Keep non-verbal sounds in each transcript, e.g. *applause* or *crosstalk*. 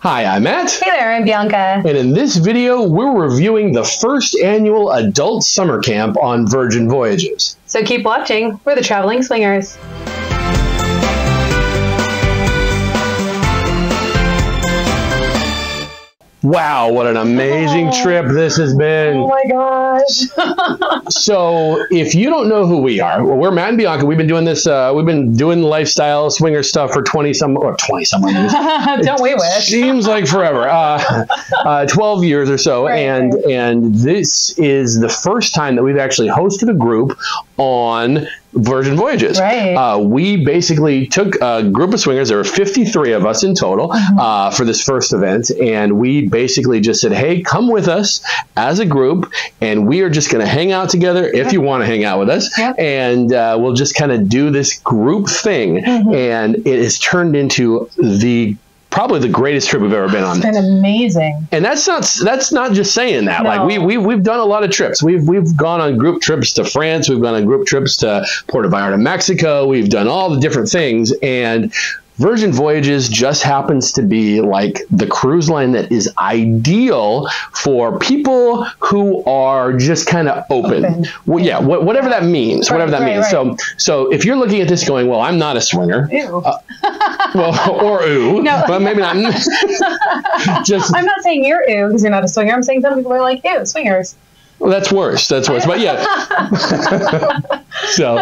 Hi, I'm Matt. Hey there, I'm Bianca. And in this video, we're reviewing the first annual adult summer camp on Virgin Voyages. So keep watching. We're the Traveling Swingers. Wow, what an amazing oh. trip this has been. Oh my gosh. *laughs* *laughs* so, if you don't know who we are, well, we're Matt and Bianca. We've been doing this, uh, we've been doing lifestyle swinger stuff for 20 some, or 20 some years. *laughs* don't we wish? Seems like forever. Uh, uh, 12 years or so. Right, and, right. and this is the first time that we've actually hosted a group on Virgin Voyages. Right. Uh, we basically took a group of swingers. There were 53 of us in total mm-hmm. uh, for this first event, and we basically just said, "Hey, come with us as a group, and we are just going to hang out together if yep. you want to hang out with us, yep. and uh, we'll just kind of do this group thing." Mm-hmm. And it has turned into the probably the greatest trip we've ever been on. It's been amazing. And that's not that's not just saying that. No. Like we we we've done a lot of trips. We've we've gone on group trips to France. We've gone on group trips to Puerto Vallarta, Mexico. We've done all the different things and Virgin Voyages just happens to be like the cruise line that is ideal for people who are just kind of open. open. Well, yeah, wh- whatever that means, right, whatever that right, means. Right. So, so if you're looking at this going, well, I'm not a swinger. Ew. Uh, well, or *laughs* ooh, no. but maybe not. *laughs* *laughs* just. I'm not saying you're ooh because you're not a swinger. I'm saying some people are like ew, swingers. Well, that's worse. That's worse. But yeah. *laughs* *laughs* so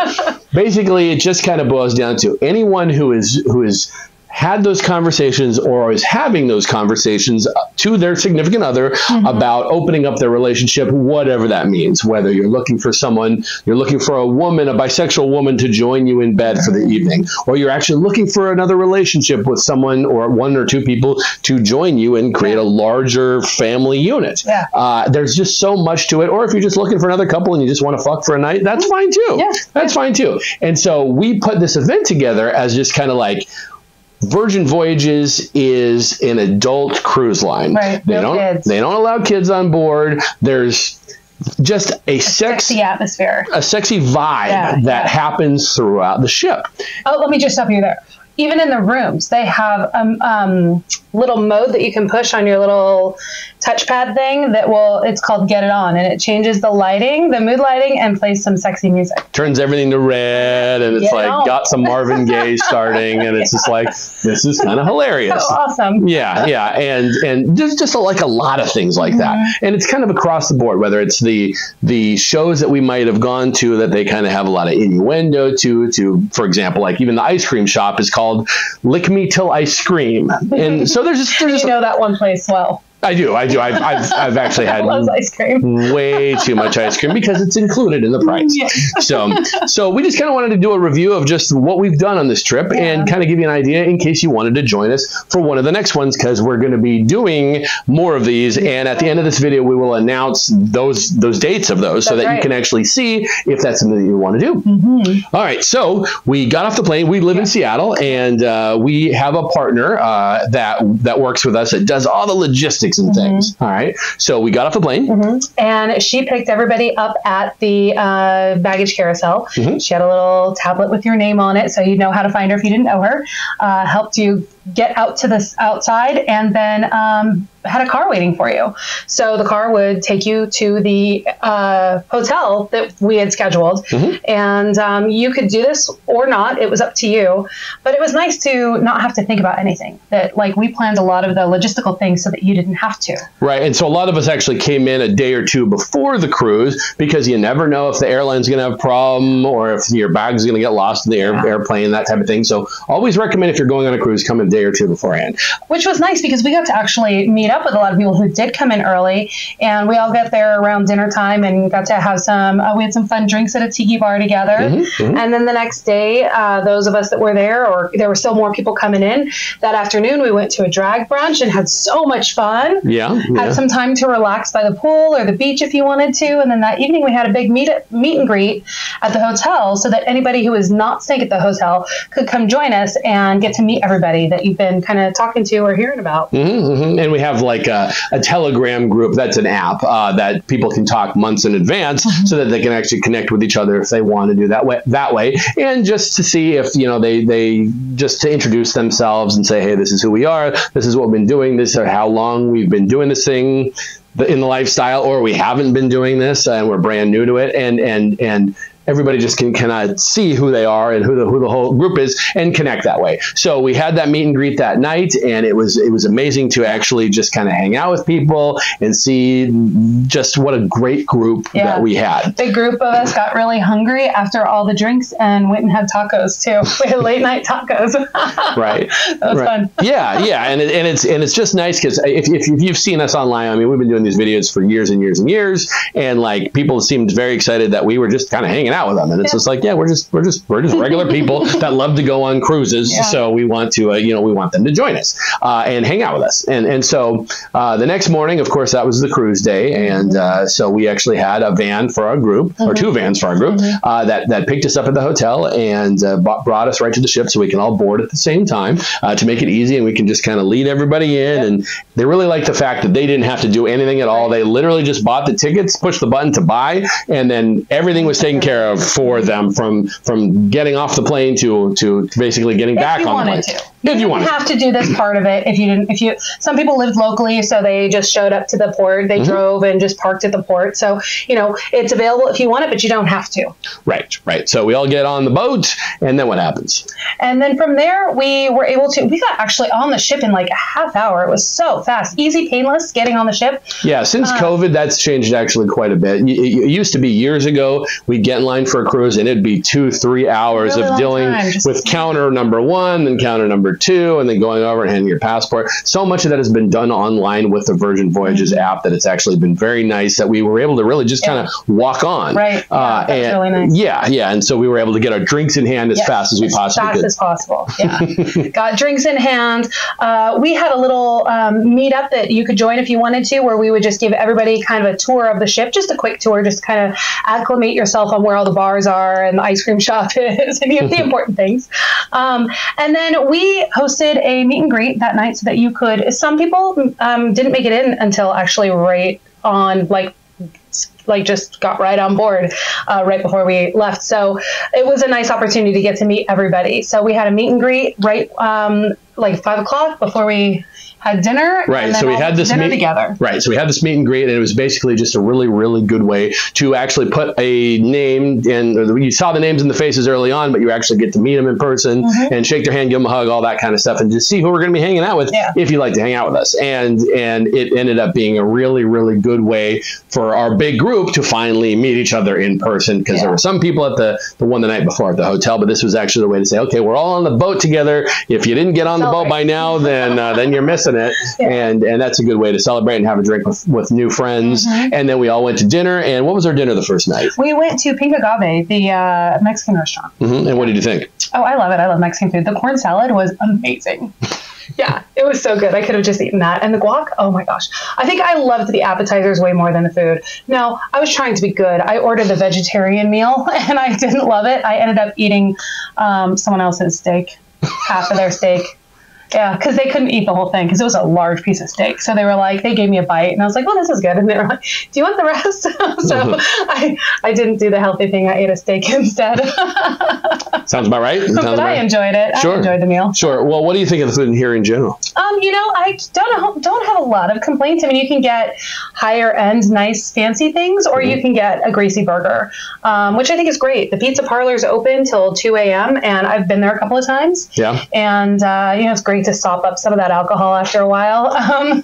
basically, it just kind of boils down to anyone who is who is had those conversations or is having those conversations to their significant other mm-hmm. about opening up their relationship, whatever that means. Whether you're looking for someone, you're looking for a woman, a bisexual woman to join you in bed for the evening, or you're actually looking for another relationship with someone or one or two people to join you and create a larger family unit. Yeah. Uh, there's just so much to it. Or if you're just looking for another couple and you just want to fuck for a night, that's mm-hmm. fine too. Yeah. That's yeah. fine too. And so we put this event together as just kind of like, Virgin Voyages is an adult cruise line. Right. They no don't kids. they don't allow kids on board. There's just a, a sex, sexy atmosphere, a sexy vibe yeah, that yeah. happens throughout the ship. Oh, let me just stop you there even in the rooms, they have a um, um, little mode that you can push on your little touchpad thing that will, it's called Get It On, and it changes the lighting, the mood lighting, and plays some sexy music. Turns everything to red, and it's Get like got some Marvin Gaye starting, and it's just like, this is kind *laughs* of hilarious. So awesome. Yeah, yeah. And and there's just a, like a lot of things like mm-hmm. that. And it's kind of across the board, whether it's the the shows that we might have gone to that they kind of have a lot of innuendo to, to, for example, like even the ice cream shop is called called Lick Me Till I Scream. And so there's just, there's *laughs* just, you know that one place well. I do. I do. I've, I've, I've actually had *laughs* ice cream. way too much ice cream because it's included in the price. *laughs* Yeah. So, so we just kind of wanted to do a review of just what we've done on this trip yeah. and kind of give you an idea in case you wanted to join us for one of the next ones because we're going to be doing more of these. And at the end of this video, we will announce those those dates of those that's so that right. you can actually see if that's something that you want to do. Mm-hmm. All right. So we got off the plane. We live yeah. in Seattle, and uh, we have a partner uh, that that works with us that does all the logistics and mm-hmm. things. All right. So we got off the plane. Mm-hmm. And she picked everybody up at the uh, baggage carousel. Mm-hmm. She had a little tablet with your name on it, so you'd know how to find her if you didn't know her. Uh, helped you get out to the outside, and then um, had a car waiting for you. So the car would take you to the uh, hotel that we had scheduled, mm-hmm. and um, you could do this or not. It was up to you. But it was nice to not have to think about anything. That like we planned a lot of the logistical things so that you didn't have to. Right, and so a lot of us actually came in a day or two before the cruise because you never know if the airline's going to have a problem or if your bag's going to get lost in the air, yeah. airplane, that type of thing. So always recommend if you're going on a cruise, come a day or two beforehand. Which was nice because we got to actually meet up with a lot of people who did come in early, and we all got there around dinner time and got to have some. Uh, we had some fun drinks at a tiki bar together, mm-hmm, mm-hmm. and then the next day, uh, those of us that were there, or there were still more people coming in. That afternoon, we went to a drag brunch and had so much fun. Yeah, yeah. had some time to relax by the pool or the beach if you wanted to, and then that evening we had a big meet meet and greet at the hotel so that anybody who was not staying at the hotel could come join us and get to meet everybody that you've been kind of talking to or hearing about. Mm-hmm, mm-hmm. And we have like a, a, Telegram group that's an app uh, that people can talk months in advance mm-hmm. so that they can actually connect with each other if they want to do that way that way and just to see if you know they they just to introduce themselves and say hey this is who we are this is what we've been doing this or how long we've been doing this thing in the lifestyle or we haven't been doing this and we're brand new to it and and and everybody just can kind of uh, see who they are and who the, who the whole group is and connect that way. So we had that meet and greet that night, and it was it was amazing to actually just kind of hang out with people and see just what a great group yeah. that we had. The group of us got really hungry after all the drinks and went and had tacos too. *laughs* We had late night tacos. *laughs* right. That was right. fun. yeah, yeah, and it, and it's and it's just nice because if, if, if you've seen us online, I mean, we've been doing these videos for years and years and years, and like people seemed very excited that we were just kind of hanging out with them, and it's just like, yeah, we're just we're just we're just regular *laughs* people that love to go on cruises, yeah. so we want to uh, you know we want them to join us uh, and hang out with us, and and so uh, the next morning, of course, that was the cruise day, and uh, so we actually had a van for our group mm-hmm. or two vans for our group mm-hmm. Uh, that that picked us up at the hotel and uh, brought us right to the ship, so we can all board at the same time to make it easy, and we can just kind of lead everybody in, yep. and they really like the fact that they didn't have to do anything at all. They literally just bought the tickets, pushed the button to buy, and then everything was taken care of for for them from from getting off the plane to to basically getting if back on the plane. To. You if you want have to do this part of it if you didn't if you some people lived locally so they just showed up to the port they mm-hmm. drove and just parked at the port. So you know it's available if you want it but you don't have to. Right right. So we all get on the boat and then what happens? And then from there we were able to we got actually on the ship in like a half hour. It was so fast. Easy painless getting on the ship. Yeah since uh, covid that's changed actually quite a bit. It, it, used to be years ago we'd get in line for a cruise and it'd be two three hours really of dealing with counter number one and counter number two, and then going over and handing your passport. So much of that has been done online with the Virgin Voyages mm-hmm. app that it's actually been very nice that we were able to really just yeah. kind of walk on. Right. Yeah, uh, and, really nice. Yeah, yeah. And so we were able to get our drinks in hand as yes, fast as we possibly could. As fast as possible. Yeah. *laughs* Got drinks in hand. Uh, we had a little um, meetup that you could join if you wanted to, where we would just give everybody kind of a tour of the ship, just a quick tour, just kind of acclimate yourself on where all the bars are and the ice cream shop *laughs* is, and you know, the *laughs* important things. Um, and then we hosted a meet and greet that night so that you could. Some people um, didn't make it in until actually right on like like just got right on board uh, right before we left. So it was a nice opportunity to get to meet everybody. So we had a meet and greet right um, like five o'clock before we had dinner. Right. so we had this meet together. Right. So we had this meet and greet, and it was basically just a really, really good way to actually put a name. And you saw the names and the faces early on, but you actually get to meet them in person mm-hmm. and shake their hand, give them a hug, all that kind of stuff, and just see who we're going to be hanging out with yeah. if you like to hang out with us. And and it ended up being a really, really good way for our big group to finally meet each other in person because yeah. there were some people at the the one the night before at the hotel, but this was actually the way to say, okay, we're all on the boat together. If you didn't get on the boat by now, then uh, then you're missing it, *laughs* yeah. and and that's a good way to celebrate and have a drink with, with new friends. Mm-hmm. And then we all went to dinner. And what was our dinner the first night? We went to Pink Agave, the uh, Mexican restaurant. Mm-hmm. And what did you think? Oh, I love it. I love Mexican food. The corn salad was amazing. *laughs* yeah, it was so good. I could have just eaten that. And the guac, oh my gosh. I think I loved the appetizers way more than the food. No, I was trying to be good. I ordered the vegetarian meal *laughs* and I didn't love it. I ended up eating um, someone else's steak, half of their steak. Yeah, because they couldn't eat the whole thing because it was a large piece of steak. So they were like, they gave me a bite, and I was like, well, this is good. *laughs* And they were like, do you want the rest? *laughs* so. *laughs* I, I didn't do the healthy thing. I ate a steak instead. Sounds about right. Sounds but about I enjoyed it. Sure. I enjoyed the meal. Sure. Well, what do you think of the food here in general? Um, you know, I don't don't have a lot of complaints. I mean, you can get higher end, nice, fancy things, or mm-hmm. you can get a greasy burger, um, which I think is great. The pizza parlor is open till two a.m. and I've been there a couple of times. Yeah. And uh, you know, it's great to sop up some of that alcohol after a while. *laughs* Um,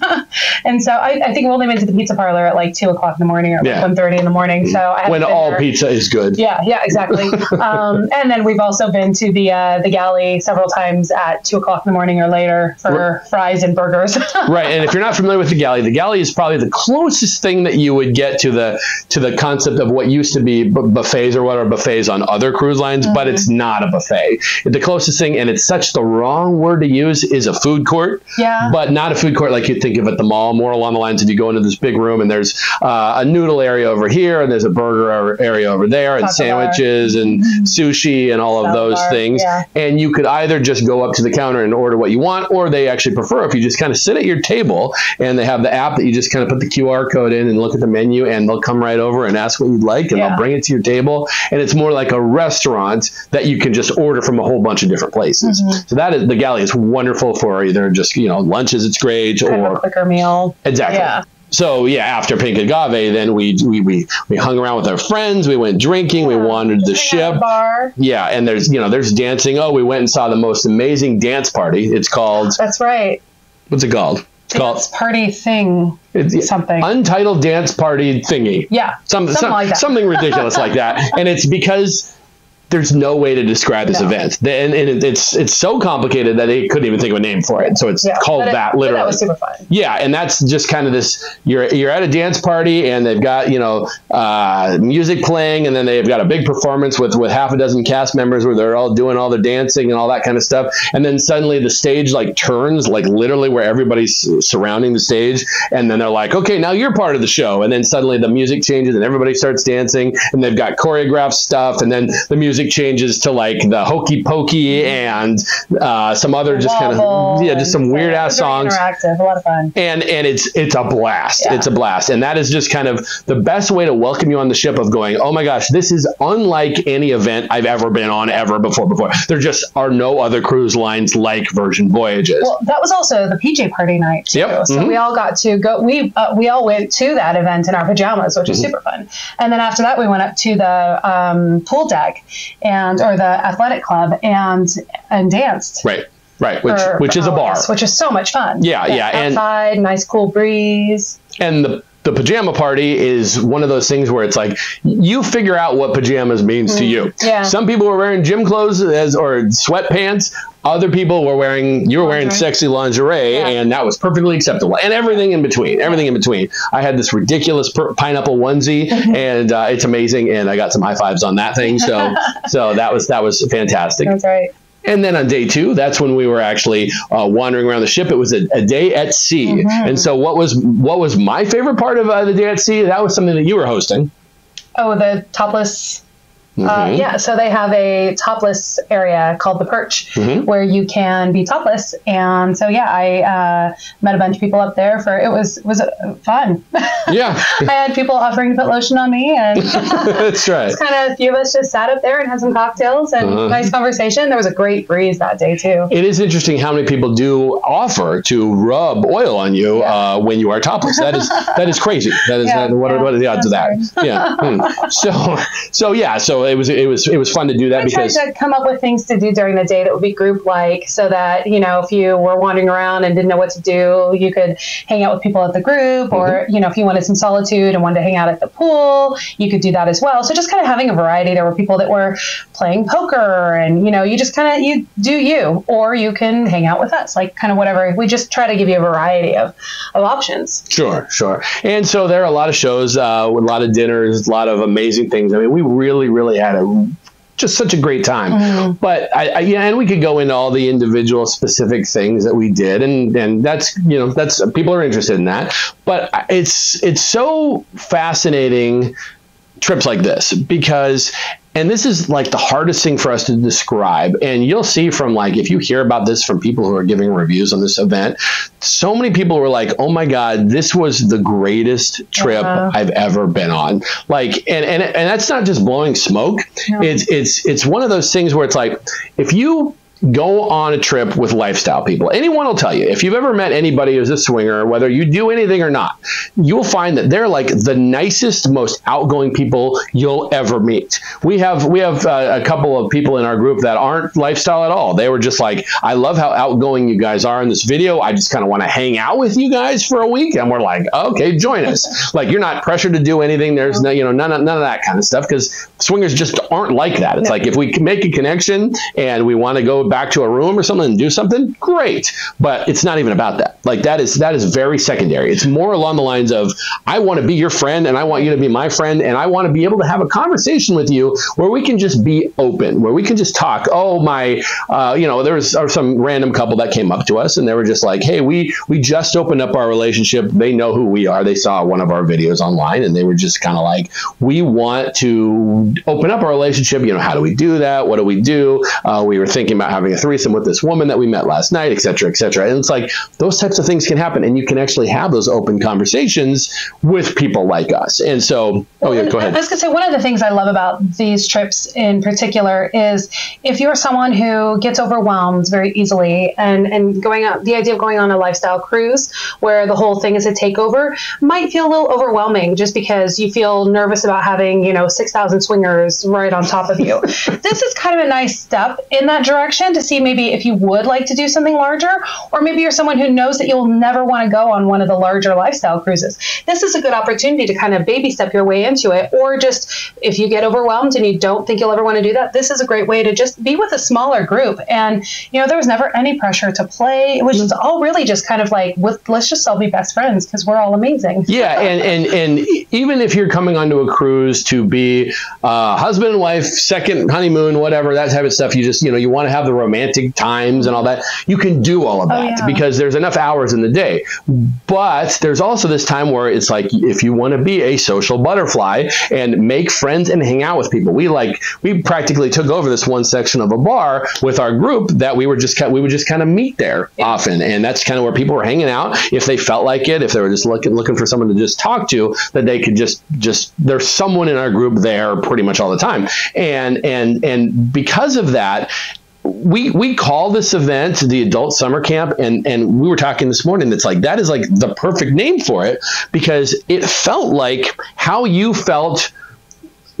and so I, I, think we only went to the pizza parlor at like two o'clock in the morning or yeah. one thirty in the morning. So I when all there. pizza is good. Yeah, yeah, exactly. *laughs* um, and then we've also been to the uh, the galley several times at two o'clock in the morning or later for right. fries and burgers. *laughs* right, and if you're not familiar with the galley, the galley is probably the closest thing that you would get to the to the concept of what used to be b- buffets or what are buffets on other cruise lines, mm-hmm. but it's not a buffet. The closest thing, and it's such the wrong word to use is is a food court. Yeah. But not a food court like you'd think of at the mall. More along the lines of you go into this big room and there's uh, a noodle area over here and there's a burger area over there and sandwiches and sushi and all of those bar, things. yeah. And you could either just go up to the counter and order what you want, or they actually prefer if you just kind of sit at your table and they have the app that you just kind of put the QR code in and look at the menu and they'll come right over and ask what you'd like and Yeah. they'll bring it to your table. And it's more like a restaurant that you can just order from a whole bunch of different places. Mm-hmm. So that is the galley is wonderful for either just you know lunches. It's great kind or quicker meal. exactly. Yeah. So yeah, after Pink Agave, then we, we we we hung around with our friends. We went drinking. We wandered the Just hang out at ship. bar. Yeah, and there's you know there's dancing. Oh, we went and saw the most amazing dance party. It's called That's right. what's it called? It's called Dance party thing. it's, something. Untitled dance party thingy. Yeah. Some, Something some- like that. something ridiculous like that. *laughs* And it's because there's no way to describe this No. event. And, and it's it's so complicated that they couldn't even think of a name for it. So it's Yeah. called it- that literally. That was super fun. Yeah, and that's just kind of this. You're you're at a dance party, and they've got you know uh, music playing, and then they've got a big performance with with half a dozen cast members where they're all doing all the dancing and all that kind of stuff. And then suddenly the stage like turns, like literally where everybody's surrounding the stage, and then they're like, okay, now you're part of the show. And then suddenly the music changes, and everybody starts dancing, and they've got choreographed stuff, and then the music changes to like the hokey pokey and uh, some other just kind of yeah, just some weird ass songs Interactive, a lot of fun. and and it's it's a blast Yeah. it's a blast and that is just kind of the best way to welcome you on the ship of going oh my gosh this is unlike any event i've ever been on ever before before there just are no other cruise lines like virgin voyages Well, that was also the PJ party night too. Yep, So mhm. we all got to go. We uh, we all went to that event in our pajamas, which was Mm-hmm. super fun. And then after that, we went up to the um, pool deck and or the athletic club and and danced. right right which for- which for is a bar which is so much fun. Yeah, yeah, and- outside, nice cool breeze. and the the pajama party is one of those things where it's like you figure out what pajamas means to you. Mm, yeah. Some people were wearing gym clothes as or sweatpants. Other people were wearing you were wearing Lingerie. sexy lingerie, Yeah. and that was perfectly acceptable. And everything in between, everything in between. I had this ridiculous per- pineapple onesie, and uh, it's amazing. And I got some high fives on that thing. So *laughs* so that was that was fantastic. That's right. And then on day two, that's when we were actually uh, wandering around the ship. It was a, a day at sea. Mm-hmm. And so, what was what was my favorite part of uh, the day at sea? That was something that you were hosting. Oh, the topless. Uh, Mhm. yeah, so they have a topless area called the Perch, Mhm. where you can be topless, and so yeah, I uh, met a bunch of people up there for it was was uh, fun. *laughs* Yeah, I had people offering to put lotion on me, and *laughs* that's right. kind of a few of us just sat up there and had some cocktails and Uh-huh. nice conversation. There was a great breeze that day too. It is interesting how many people do offer to rub oil on you Yeah. uh, when you are topless. That is that is crazy. That is *laughs* Yeah, what, are, yeah, what are the odds of that? Yeah. Hmm. So so yeah. So it was it was it was fun to do that I tried because to come up with things to do during the day that would be group like so that, you know, if you were wandering around and didn't know what to do, you could hang out with people at the group or, Mm-hmm. you know, if you wanted some solitude and wanted to hang out at the pool, you could do that as well. So just kind of having a variety. There were people that were playing poker and, you know, you just kind of you do you or you can hang out with us, like kind of whatever. We just try to give you a variety of, of options. Sure, sure. And so there are a lot of shows, uh, with a lot of dinners, a lot of amazing things. I mean, we really, really had a just such a great time. Mm-hmm. But I, I, yeah, and we could go into all the individual specific things that we did, and and that's you know that's people are interested in that. But it's it's so fascinating trips like this because and this is like the hardest thing for us to describe. And you'll see from like if you hear about this from people who are giving reviews on this event so many people were like oh my god this was the greatest trip Uh-huh. i've ever been on. Like and and, and that's not just blowing smoke. It's it's it's one of those things where it's like if you go on a trip with lifestyle people. Anyone will tell you. If you've ever met anybody who's a swinger, whether you do anything or not, you'll find that they're like the nicest, most outgoing people you'll ever meet. We have we have uh, a couple of people in our group that aren't lifestyle at all. They were just like, I love how outgoing you guys are in this video. I just kind of want to hang out with you guys for a week, and we're like, okay, join us. like you're not pressured to do anything. There's no, you know, none of, none of that kind of stuff because swingers just aren't like that. It's like if we can make a connection and we want to go back to a room or something and do something, great. But it's not even about that. Like that is that is very secondary. It's more along the lines of I want to be your friend and I want you to be my friend and I want to be able to have a conversation with you where we can just be open, where we can just talk. Oh my, uh, you know, there was some random couple that came up to us and they were just like, hey, we we just opened up our relationship. They know who we are. They saw one of our videos online and they were just kind of like, we want to open up our relationship. You know, how do we do that? What do we do? Uh, we were thinking about having a threesome with this woman that we met last night, et cetera, et cetera. And it's like those types of things can happen, and you can actually have those open conversations with people like us. And so, oh yeah, go ahead. I was gonna say one of the things I love about these trips in particular is if you're someone who gets overwhelmed very easily, and and going out, the idea of going on a lifestyle cruise where the whole thing is a takeover might feel a little overwhelming just because you feel nervous about having you know six thousand swingers right on top of you. *laughs* this is kind of a nice step in that direction to see maybe if you would like to do something larger, or maybe you're someone who knows that you'll never want to go on one of the larger lifestyle cruises. This is a good opportunity to kind of baby step your way into it, or just if you get overwhelmed and you don't think you'll ever want to do that, this is a great way to just be with a smaller group. And you know, there was never any pressure to play. It was just all really just kind of like, with, let's just all be best friends because we're all amazing. Yeah, and, and and even if you're coming onto a cruise to be uh, husband and wife, second honeymoon, whatever that type of stuff, you just you know you want to have the romantic times and all that. You can do all of oh, that oh, yeah. because there's enough hours in the day. But there's also this time where it's like if you want to be a social butterfly and make friends and hang out with people. We like we practically took over this one section of a bar with our group that we were just we would just kind of meet there yeah. often, and that's kind of where people were hanging out if they felt like it, if they were just looking looking for someone to just talk to, that they could just just there's someone in our group there pretty much all the time, and and and because of that we we call this event the adult summer camp and and we were talking this morning it's like that is like the perfect name for it because it felt like how you felt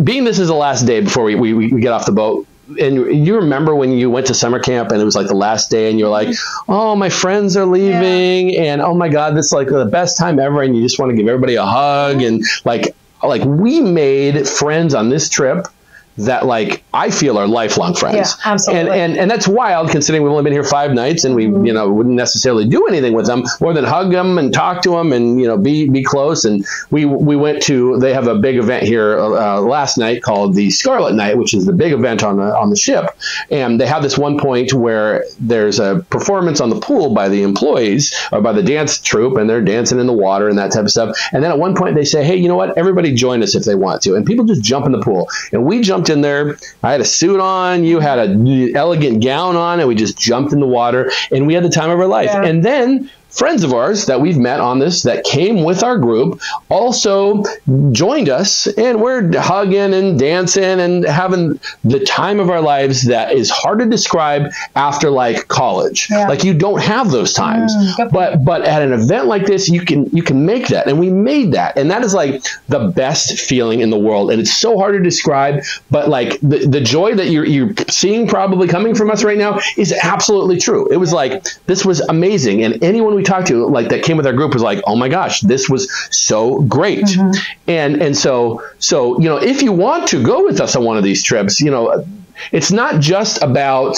being this is the last day before we, we, we get off the boat and you remember when you went to summer camp and it was like the last day and you're like mm-hmm. oh my friends are leaving yeah. and oh my god this is like the best time ever and you just want to give everybody a hug and like like we made friends on this trip that like I feel are lifelong friends. Yeah, absolutely. And, and and that's wild considering we've only been here five nights and we mm-hmm. you know wouldn't necessarily do anything with them more than hug them and talk to them and you know be be close. And we we went to they have a big event here uh, last night called the Scarlet Night, which is the big event on the on the ship. And they have this one point where there's a performance on the pool by the employees or by the dance troupe and they're dancing in the water and that type of stuff. And then at one point they say, hey, you know what? Everybody join us if they want to. And people just jump in the pool. And we jump jumped in there. I had a suit on. You had an elegant gown on, and we just jumped in the water, and we had the time of our life. Yeah. And then friends of ours that we've met on this that came with our group also joined us and we're hugging and dancing and having the time of our lives that is hard to describe after like college. Yeah. like you don't have those times. mm, but but at an event like this you can you can make that and we made that and that is like the best feeling in the world and it's so hard to describe but like the, the joy that you're you're seeing probably coming from us right now is absolutely true. It was like this was amazing and anyone we we talked to, like that came with our group, was like, "Oh my gosh, this was so great," mm-hmm. and and so so you know, if you want to go with us on one of these trips, you know, it's not just about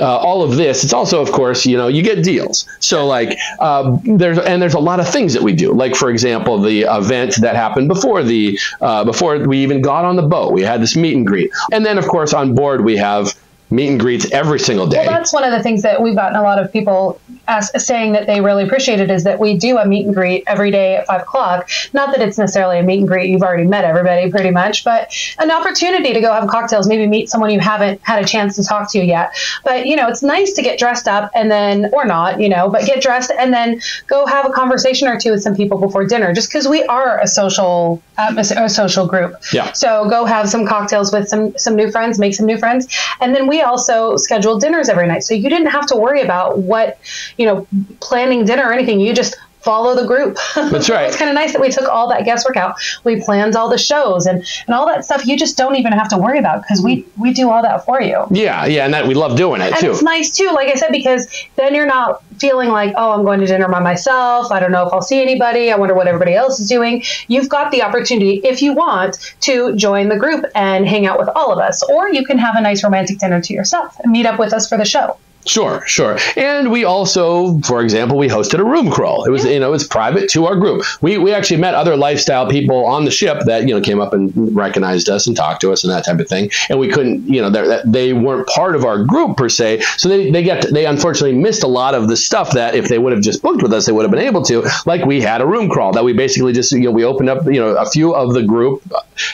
uh, all of this, it's also, of course, you know, you get deals. So like uh, there's and there's a lot of things that we do. Like for example, the event that happened before the uh, before we even got on the boat, we had this meet and greet, and then of course on board we have meet and greets every single day. Well, that's one of the things that we've gotten a lot of people ask, saying that they really appreciate it is that we do a meet and greet every day at five o'clock. Not that it's necessarily a meet and greet; you've already met everybody pretty much, but an opportunity to go have cocktails, maybe meet someone you haven't had a chance to talk to yet. But you know, it's nice to get dressed up and then, or not, you know, but get dressed and then go have a conversation or two with some people before dinner, just because we are a social um, a social group. Yeah. So go have some cocktails with some some new friends, make some new friends, and then we also scheduled dinners every night. So you didn't have to worry about what you know planning dinner or anything. You just follow the group. *laughs* That's right. it's kind of nice that we took all that guesswork out. We planned all the shows and, and all that stuff. You just don't even have to worry about because we we do all that for you. Yeah, yeah, and that we love doing it and too. It's nice too, like I said, because then you're not feeling like, oh, I'm going to dinner by myself. I don't know if I'll see anybody. I wonder what everybody else is doing. You've got the opportunity, if you want, to join the group and hang out with all of us, or you can have a nice romantic dinner to yourself and meet up with us for the show. Sure, sure. And we also, for example, we hosted a room crawl. It was, you know, it's private to our group. We, we actually met other lifestyle people on the ship that, you know, came up and recognized us and talked to us and that type of thing. And we couldn't, you know, they weren't part of our group per se. So they, they got, to, they unfortunately missed a lot of the stuff that if they would have just booked with us, they would have been able to. Like we had a room crawl that we basically just, you know, we opened up, you know, a few of the group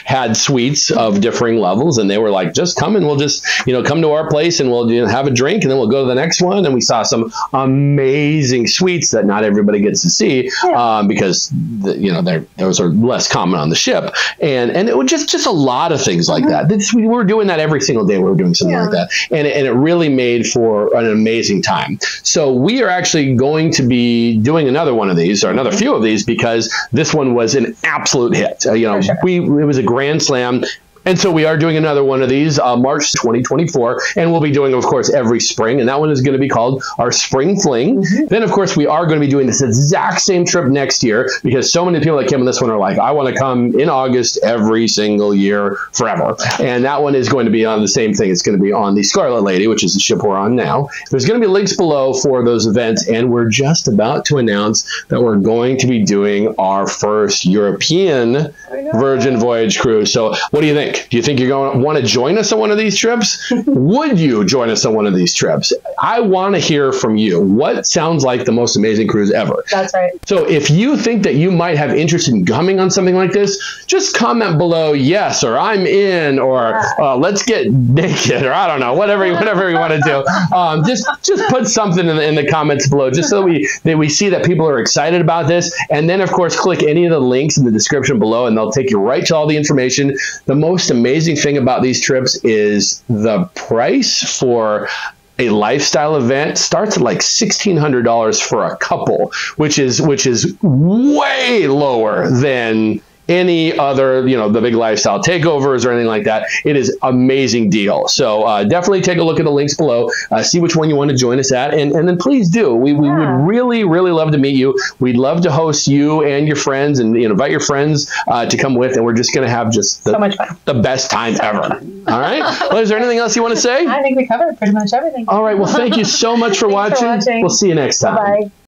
had suites of differing levels and they were like, just come and we'll just, you know, come to our place and we'll you know, have a drink and then we'll go to the next one. And we saw some amazing suites that not everybody gets to see yeah. um, because the, you know those are less common on the ship. And and it was just just a lot of things like mm-hmm. that. This, we were doing that every single day. We were doing something yeah. like that, and and it really made for an amazing time. So we are actually going to be doing another one of these or another mm-hmm. few of these because this one was an absolute hit. Uh, you know, sure. we was a grand slam. And so we are doing another one of these, uh, March 2024, and we'll be doing, of course, every spring. And that one is going to be called our Spring Fling. Mm-hmm. Then, of course, we are going to be doing this exact same trip next year because so many people that came on this one are like, I want to come in August every single year forever. And that one is going to be on the same thing. It's going to be on the Scarlet Lady, which is the ship we're on now. There's going to be links below for those events. And we're just about to announce that we're going to be doing our first European Virgin Voyage cruise. So, what do you think? Think? Do you think you're going to want to join us on one of these trips? *laughs* Would you join us on one of these trips? I want to hear from you. What sounds like the most amazing cruise ever? That's right. So if you think that you might have interest in coming on something like this, just comment below yes or I'm in or uh, let's get naked or I don't know whatever whatever you want to do. *laughs* Um, just just put something in the, in the comments below just so we that we see that people are excited about this. And then of course click any of the links in the description below and they'll take you right to all the information. The most most amazing thing about these trips is the price for a lifestyle event starts at like $1600 for a couple which is which is way lower than any other, you know, the big lifestyle takeovers or anything like that. It is amazing deal. So uh, definitely take a look at the links below, uh, see which one you want to join us at, and, and then please do. We, we would really, really love to meet you. We'd love to host you and your friends and you know, invite your friends uh, to come with, and we're just going to have just the, so much fun. the best time ever. All right. Well, is there anything else you want to say? I think we covered pretty much everything. All right. Well, thank you so much for, *laughs* watching. for watching. We'll see you next time. Bye.